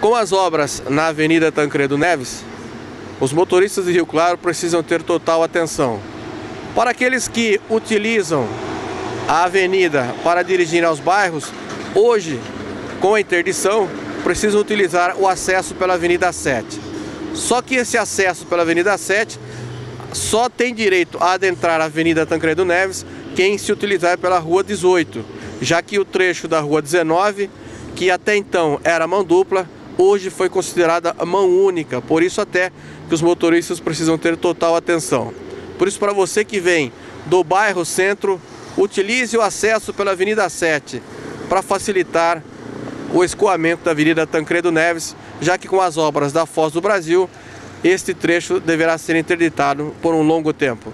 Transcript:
Com as obras na Avenida Tancredo Neves, os motoristas de Rio Claro precisam ter total atenção. Para aqueles que utilizam a avenida para dirigir aos bairros, hoje, com a interdição, precisam utilizar o acesso pela Avenida 7. Só que esse acesso pela Avenida 7 só tem direito a adentrar a Avenida Tancredo Neves quem se utilizar pela Rua 18, já que o trecho da Rua 19, que até então era mão dupla, hoje foi considerada mão única, por isso até que os motoristas precisam ter total atenção. Por isso para você que vem do bairro Centro, utilize o acesso pela Avenida 7 para facilitar o escoamento da Avenida Tancredo Neves, já que com as obras da Foz do Brasil, este trecho deverá ser interditado por um longo tempo.